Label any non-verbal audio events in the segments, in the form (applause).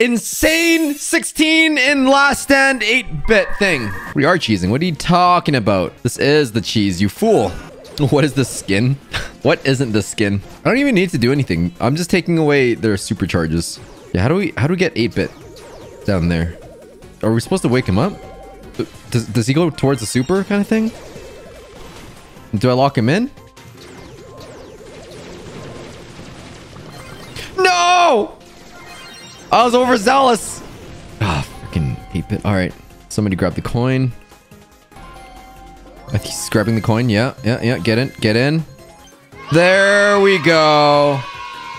insane 16 in last stand 8-bit thing. We are cheesing. What are you talking about? This is the cheese, you fool. (laughs) What is the skin? (laughs) what isn't the skin? I don't even need to do anything. I'm just taking away their supercharges. Yeah, how do we how do we get 8-bit down there? Are we supposed to wake him up? Does, does he go towards the super kind of thing? Do I lock him in? No! I was overzealous. Ah, oh, freaking ape it. All right. Somebody grab the coin. He's grabbing the coin. Yeah, yeah, yeah. Get in. Get in. There we go.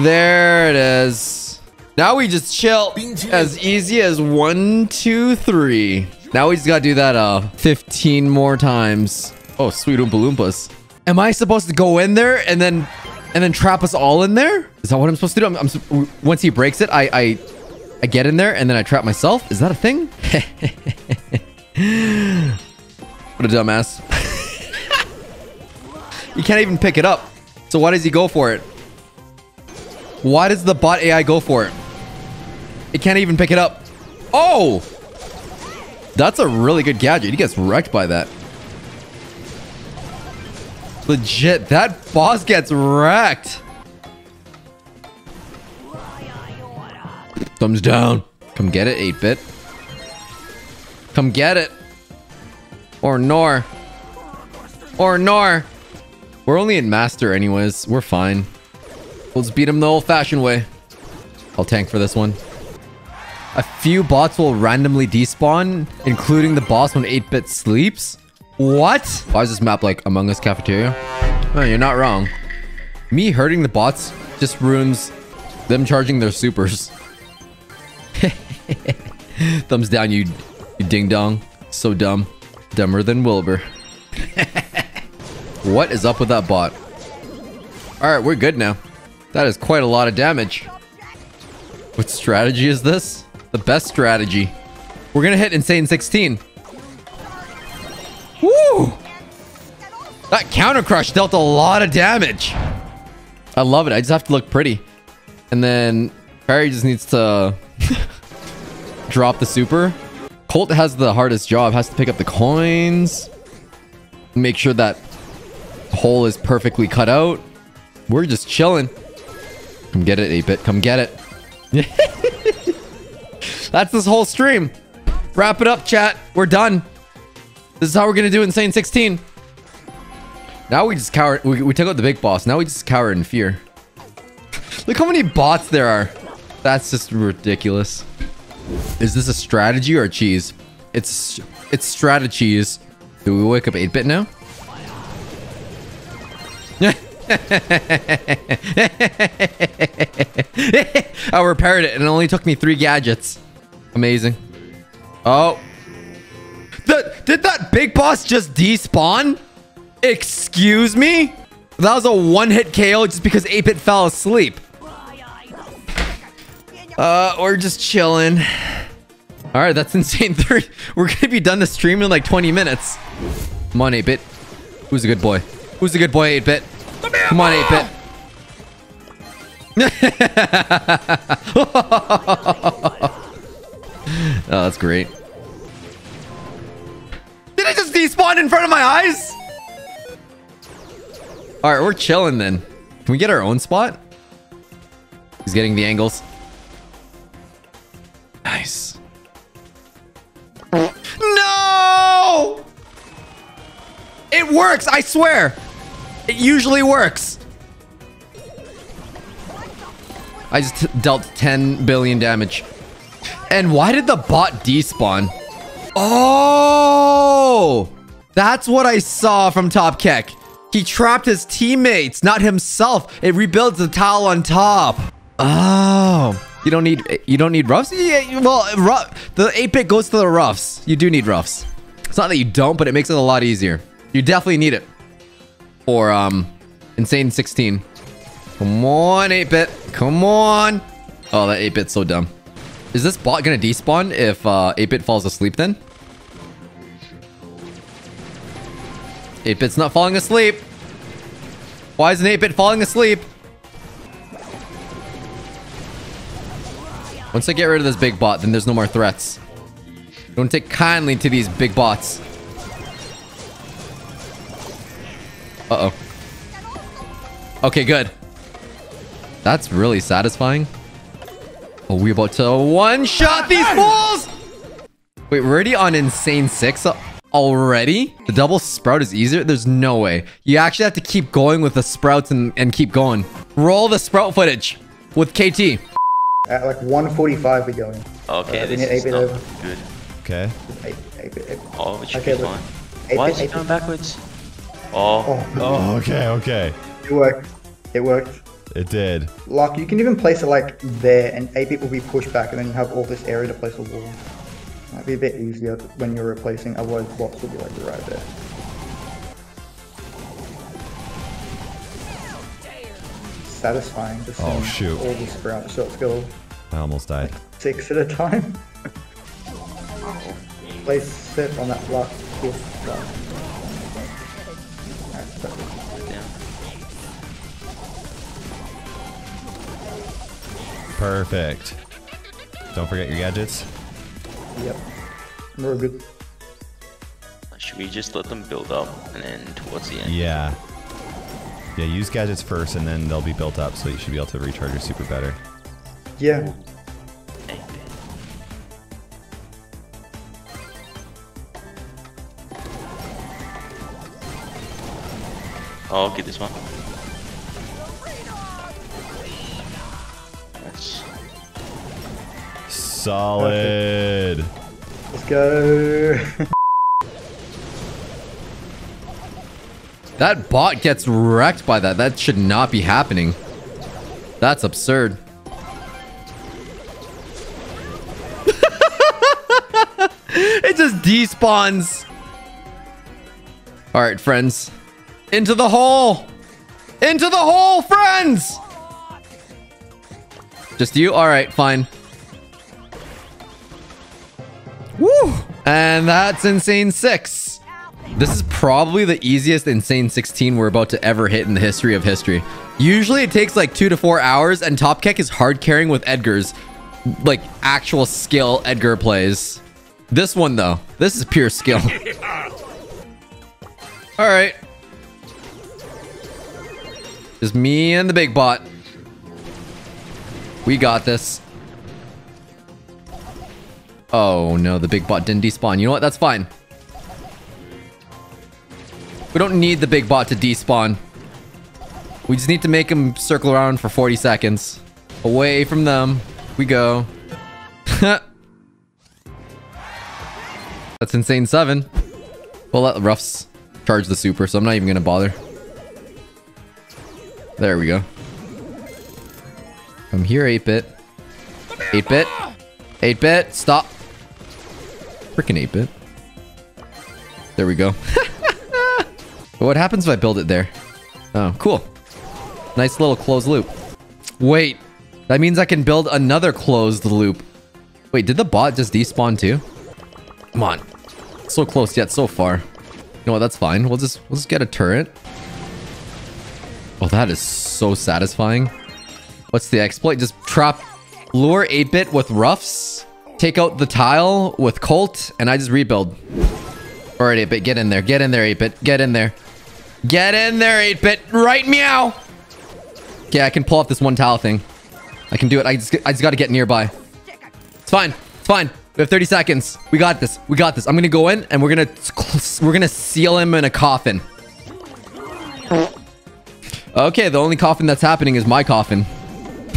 There it is. Now we just chill as easy as one, two, three. Now we just gotta do that uh 15 more times. Oh, sweet Oompa Loompas. Am I supposed to go in there and then and then trap us all in there? Is that what I'm supposed to do? I'm, I'm once he breaks it, I, I I get in there and then I trap myself. Is that a thing? (laughs) what a dumbass. (laughs) you can't even pick it up. So why does he go for it? Why does the bot AI go for it? It can't even pick it up. Oh! That's a really good gadget. He gets wrecked by that. Legit, that boss gets wrecked. Thumbs down. Come get it, 8-bit. Come get it. Or nor. Or nor. We're only in master anyways. We're fine. Let's beat him the old-fashioned way. I'll tank for this one. A few bots will randomly despawn, including the boss when 8-bit sleeps. What? Why is this map like Among Us Cafeteria? Oh, you're not wrong. Me hurting the bots just ruins them charging their supers. (laughs) Thumbs down, you, you ding dong. So dumb. Dumber than Wilbur. (laughs) what is up with that bot? Alright, we're good now. That is quite a lot of damage. What strategy is this? The best strategy. We're gonna hit Insane 16. Woo! That counter crush dealt a lot of damage. I love it. I just have to look pretty. And then Perry just needs to (laughs) drop the super. Colt has the hardest job. Has to pick up the coins. Make sure that hole is perfectly cut out. We're just chilling. Come get it, 8-bit. Come get it. (laughs) That's this whole stream. Wrap it up, chat. We're done. This is how we're going to do Insane 16. Now we just cower. We, we took out the big boss. Now we just cower in fear. Look how many bots there are. That's just ridiculous. Is this a strategy or a cheese? It's it's strategies. Do we wake up 8-bit now? (laughs) I repaired it and it only took me three gadgets. Amazing. Oh, the, did that big boss just despawn? Excuse me? That was a one-hit KO just because 8-Bit fell asleep. Uh, we're just chilling. All right, that's insane. (laughs) Three. We're gonna be done the stream in like 20 minutes. Come on, 8-Bit. Who's a good boy? Who's a good boy, 8-Bit? Come on, 8-Bit. (laughs) oh, that's great. Did I just despawn in front of my eyes? All right, we're chilling then. Can we get our own spot? He's getting the angles. Nice. No! It works, I swear. It usually works. I just dealt 10 billion damage. And why did the bot despawn? Oh! That's what I saw from Top Keck. He trapped his teammates, not himself. It rebuilds the tile on top. Oh. You don't need you don't need Ruffs? Yeah, well, rough, the 8-bit goes to the Ruffs. You do need Ruffs. It's not that you don't, but it makes it a lot easier. You definitely need it. For um Insane 16. Come on, 8-bit. Come on. Oh, that 8-bit's so dumb. Is this bot gonna despawn if uh, 8-bit falls asleep then? 8-bit's not falling asleep. Why isn't 8-bit falling asleep? Once I get rid of this big bot, then there's no more threats. Don't take kindly to these big bots. Uh-oh. Okay, good. That's really satisfying. Oh, we about to one-shot these fools! Wait, we're already on Insane 6 already? The double sprout is easier? There's no way. You actually have to keep going with the sprouts and, and keep going. Roll the sprout footage with KT. At like 145 we're going. Okay, Uh, this is eight bit not over. good. Okay. Eight, eight. Oh, it should Okay, be fine. Why is he eight going backwards? Oh, Oh, Oh, okay, okay. it worked. It worked. It did. Like, you can even place it like there and 8 bit will be pushed back and then you have all this area to place a wall. Might be a bit easier when you're replacing, otherwise blocks will be like right there. Satisfying to see Oh, shoot. all the sprout shots go I almost died. six at a time. (laughs) Place it on that block. Here. Block. Perfect. Perfect. Don't forget your gadgets. Yep. We're good. Should we just let them build up and then towards the end? Yeah. Yeah, use gadgets first and then they'll be built up so you should be able to recharge your super better. Yeah. Oh, I'll get this one. Nice. Solid. Let's go. (laughs) That bot gets wrecked by that. That should not be happening. That's absurd. (laughs) it just despawns. All right, friends. Into the hole. Into the hole, friends. Just you? All right, fine. Woo! And that's Insane 6. This is probably the easiest Insane 16 we're about to ever hit in the history of history. Usually it takes like two to four hours, and Top Keck is hard carrying with Edgar's like actual skill Edgar plays. This one though, this is pure skill. (laughs) All right. Just me and the big bot. We got this. Oh no, the big bot didn't despawn. You know what? That's fine. We don't need the big bot to despawn. We just need to make him circle around for 40 seconds. Away from them. We go. (laughs) That's insane seven. We'll let Ruffs charge the super, so I'm not even gonna bother. There we go. Come here, 8-bit. 8-bit. 8-bit, stop. Freaking 8-bit. There we go. (laughs) But what happens if I build it there? Oh, cool. Nice little closed loop. Wait, that means I can build another closed loop. Wait, did the bot just despawn too? Come on. So close yet so far. You know what, that's fine. We'll just we'll just get a turret. Oh, that is so satisfying. What's the exploit? Just trap lure 8-bit with Ruffs, take out the tile with Colt, and I just rebuild. Alright, 8-bit, get in there. Get in there, 8-bit. Get in there. Get in there, 8-bit. Right meow. Okay, I can pull off this one tile thing. I can do it. I just, I just gotta get nearby. It's fine. It's fine. We have 30 seconds. We got this. We got this. I'm gonna go in and we're gonna we're gonna seal him in a coffin. Okay, the only coffin that's happening is my coffin.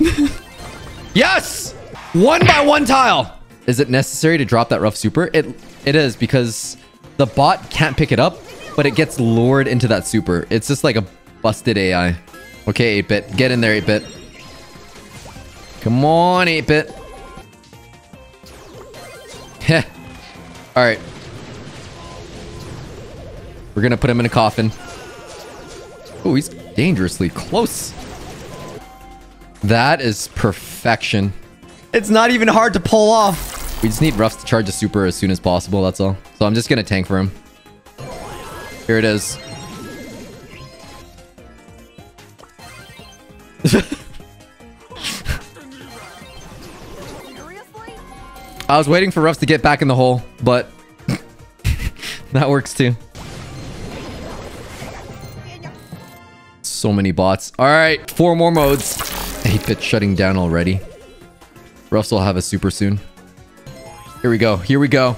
(laughs) yes! One by one tile! Is it necessary to drop that rough super? It It is because the bot can't pick it up, but it gets lured into that super. It's just like a busted AI. Okay, 8-bit. Get in there, 8-bit. Come on, 8-bit. Heh. Alright. We're gonna put him in a coffin. Oh, he's dangerously close. That is perfection. It's not even hard to pull off. We just need Ruffs to charge a super as soon as possible, that's all. So I'm just gonna tank for him. Here it is. (laughs) I was waiting for Ruffs to get back in the hole, but (laughs) that works too. So many bots. All right, four more modes. 8-bit shutting down already. Ruffs will have a super soon. Here we go. Here we go.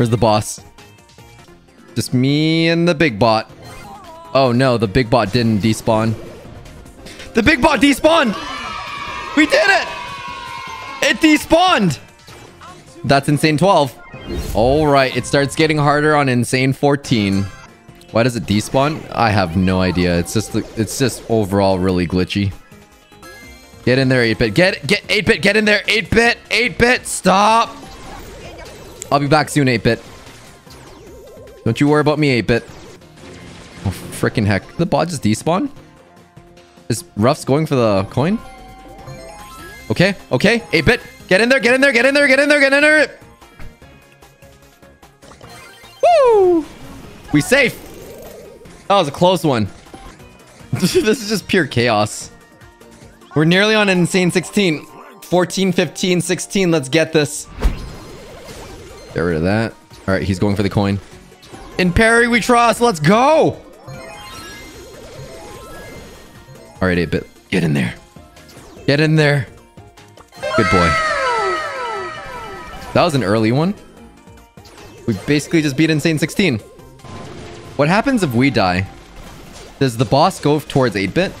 Where's the boss? Just me and the big bot. Oh no, the big bot didn't despawn. The big bot despawned! We did it! It despawned! That's Insane 12. Alright, it starts getting harder on Insane 14. Why does it despawn? I have no idea. It's just it's just overall really glitchy. Get in there, 8-bit. Get get 8-bit, get in there, 8-bit, 8-bit, stop! I'll be back soon, 8-bit. Don't you worry about me, 8-bit. Oh, freaking heck. Did the bot just despawn? Is Ruffs going for the coin? Okay, okay. 8-bit. Get in there, get in there, get in there, get in there, get in there. Woo! We safe. That was a close one. (laughs) this is just pure chaos. We're nearly on an insane 16. 14, 15, 16. Let's get this. Get rid of that. All right, he's going for the coin. In Perry we trust. Let's go. All right, 8-bit. Get in there. Get in there. Good boy. That was an early one. We basically just beat Insane 16. What happens if we die? Does the boss go towards 8-bit?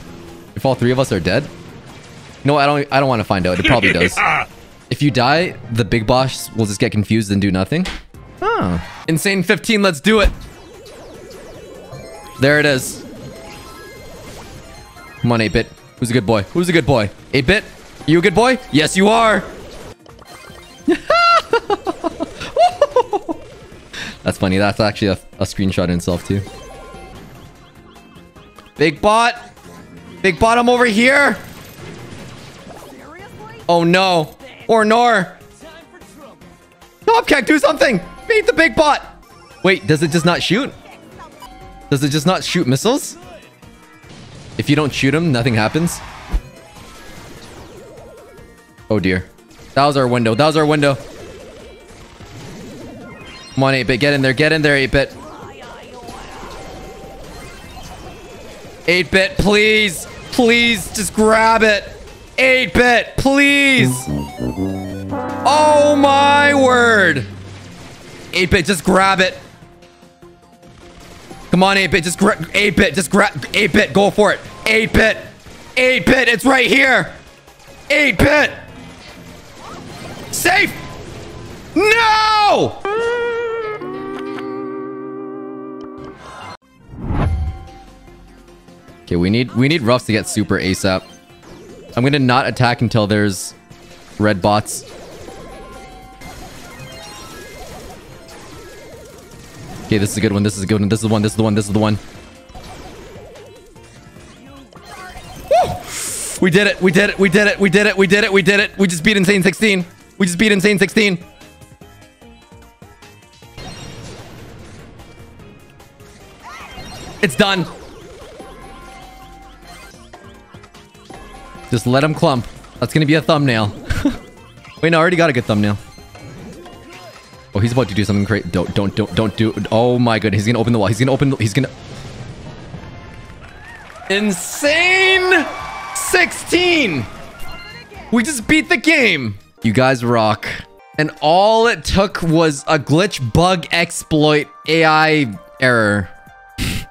If all three of us are dead? No, I don't I don't want to find out. It probably does. (laughs) If you die, the big boss will just get confused and do nothing. Oh. Insane 15, let's do it. There it is. Come on, 8-bit. Who's a good boy? Who's a good boy? 8-bit? You a good boy? Yes, you are. (laughs) That's funny. That's actually a, a screenshot in itself, too. Big bot. Big bot, I'm over here. Oh, no. Or nor. Topcat, do something. Beat the big bot. Wait, does it just not shoot? Does it just not shoot missiles? If you don't shoot him, nothing happens. Oh dear. That was our window. That was our window. Come on, 8-bit. Get in there. Get in there, 8-bit. 8-bit, please. Please, just grab it. 8-bit, please. Oh my word. 8-bit, just grab it. Come on, 8-bit, just grab 8-bit, just grab 8-bit, go for it. 8-bit. 8-bit, it's right here. 8-bit. Safe. No! Okay, we need we need Ruffs to get super ASAP. I'm gonna not attack until there's red bots. Okay, this is a good one. This is a good one. This is the one. This is the one. This is the one. We did it. We did it. We did it. We did it. We did it. We did it. We just beat Insane 16. We just beat Insane 16. It's done. Just let him clump. That's gonna be a thumbnail. (laughs) Wait, no, I already got a good thumbnail. Oh, he's about to do something great. Don't, don't, don't, don't do. Oh my god, he's gonna open the wall. He's gonna open. The, he's gonna. Insane 16. We just beat the game. You guys rock. And all it took was a glitch bug exploit AI error. (laughs)